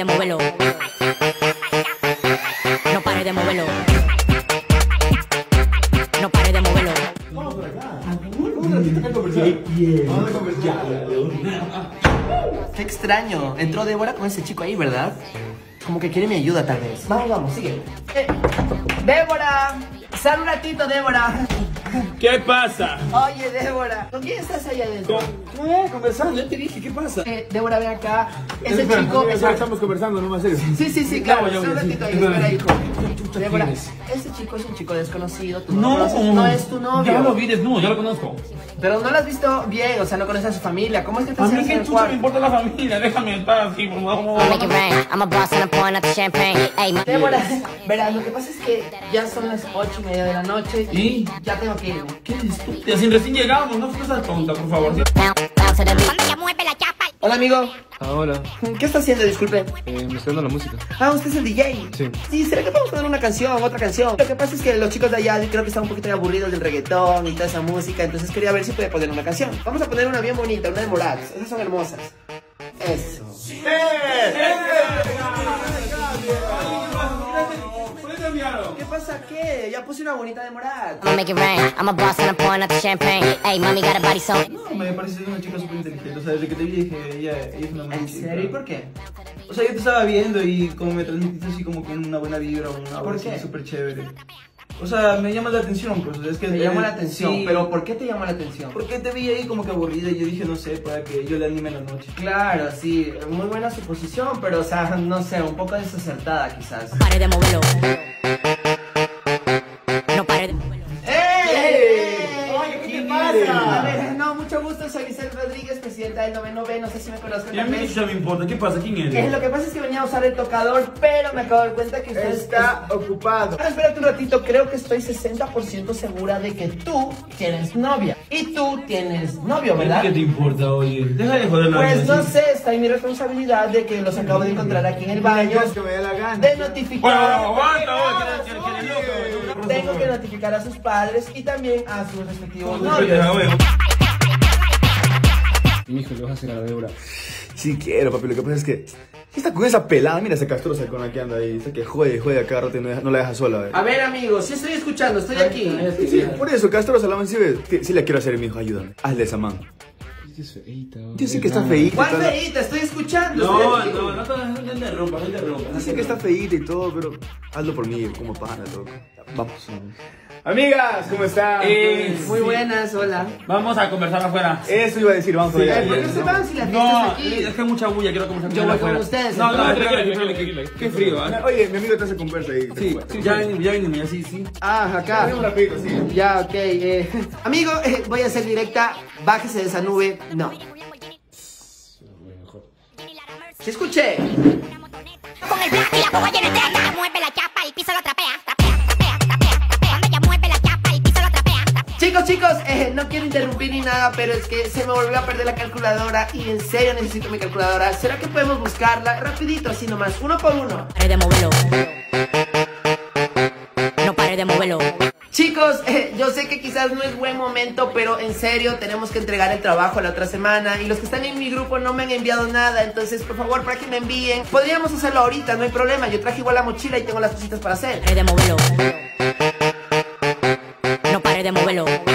de moverlo. No pare de moverlo. No pare de moverlo. Qué extraño. Entró Débora con ese chico ahí, ¿verdad? Como que quiere mi ayuda, tal vez. Vamos, vamos, sigue. Eh, Débora. Sal un ratito, Débora. ¿Qué pasa? Oye, Débora. ¿Con quién estás ahí adentro? ¿Qué? Conversando, yo te dije, ¿qué pasa? Eh, Débora, ven acá. Ese Espera, chico... espera, ese- estamos conversando, no más serio. Sí, sí, sí, claro. Un ratito ahí, espera. Chucha, Débora, ese chico es un chico desconocido. Tú no, No, no es tu novio. Ya lo vi desnudo, ya lo conozco. Pero no lo has visto bien, o sea, no conoces a su familia. ¿Cómo es que te A mí el chucha me importa la familia, déjame estar así, por favor. Débora, verás, lo que pasa es que ya son las ocho y media de la noche ¿Y? ya tengo que irme. ¿Qué estúpida? Si recién llegamos, no seas tonta, por favor. Hola, amigo. Ah, hola. ¿Qué está haciendo? Disculpe. Eh, me está dando la música. Ah, usted es el DJ. Sí. Sí, ¿será que podemos poner una canción, otra canción? Lo que pasa es que los chicos de allá creo que están un poquito aburridos del reggaetón y toda esa música, entonces quería ver si puede poner una canción. Vamos a poner una bien bonita, una de Morax. Esas son hermosas. Eso. ¿Por pasa? ¿Qué? Ya puse una bonita de Morax. I'ma make it rain. I'm a boss and I'm pouring out the champagne. Hey, mommy got a body so. No, me parece una chica súper inteligente. O sea, desde que te vi dije, ella, ella es una buena ¿En chica. serio? ¿Y por qué? O sea, yo te estaba viendo y como me transmitiste así como con una buena vibra, una ¿Por qué? súper chévere. O sea, me llama la atención, pues. Es que Te llamó la atención, sí, pero ¿por qué te llamó la atención? Porque te vi ahí como que aburrida y yo dije, no sé, para que yo le anime la noche. Claro, sí, muy buena suposición, pero o sea, no sé, un poco desacertada quizás. Pare de moverlo. Gusto, soy Giselle Rodríguez, presidenta del noveno B, no sé si me conozcan. Y a mí me importa, ¿qué pasa? ¿Quién Eh, eres? lo que pasa es que venía a usar el tocador, pero me acabo de dar cuenta que usted Está ocupado. Ahora espérate un ratito, creo que estoy 60% segura de que tú tienes novia. Y tú tienes novio, ¿verdad? ¿Qué te importa, oye? Deja de joder la Pues no sé, está en mi responsabilidad de que los acabo de encontrar aquí en el baño. que me dé la gana. De Bueno, notificar. aguanta, aguanta. Tengo que notificar a sus padres y también a sus respectivos Ya, novios. Mi hijo le vas a hacer a la Débora. Sí quiero, papi. Lo que pasa es que está con esa pelada. Mira esa castrosa con la que anda ahí. Está que juegue, juega cada rato y no, deja- no la deja sola. eh. A ver, amigos, sí estoy escuchando, estoy aquí. Sí, sí, por eso, castrosa la man. Sí, ves, sí, la quiero hacer, mi hijo. Ayúdame. Hazle esa man. Es feíta. Yo sé que está feíta. ¿Cuál la- feíta? Estoy escuchando. No, estoy no, no te no te interrumpas, no interrumpas. Dice que está feíta y todo, pero hazlo por mí, como pana, loco. Vamos. Amigas, ¿cómo están? Eh, Muy sí. buenas, hola. Vamos a conversar afuera. Eso iba a decir, vamos Sí, allá. ¿Por qué se van si la fiesta No, es aquí? es que hay mucha bulla, quiero conversar Yo con voy con ustedes, No, no, tranquilo. Qué frío, ¿ah? Oye, mi amigo te hace conversa ahí. Sí, sí, ya ven, ya ven, sí, sí. Ah, acá. Un rapidito, sí. Ya, ok. eh. Amigo, eh, voy a ser directa. Bájese de esa nube. No. ¿Sí escuché? Con el black y la eh, no quiero interrumpir ni nada, pero es que se me volvió a perder la calculadora y en serio necesito mi calculadora. ¿Será que podemos buscarla? Rapidito, así nomás, uno por uno. Pare de moverlo. No pare de moverlo. Chicos, eh, yo sé que quizás no es buen momento, pero en serio tenemos que entregar el trabajo la otra semana y los que están en mi grupo no me han enviado nada, entonces por favor para que me envíen. Podríamos hacerlo ahorita, no hay problema, yo traje igual la mochila y tengo las cositas para hacer. Pare de moverlo. No pare de moverlo.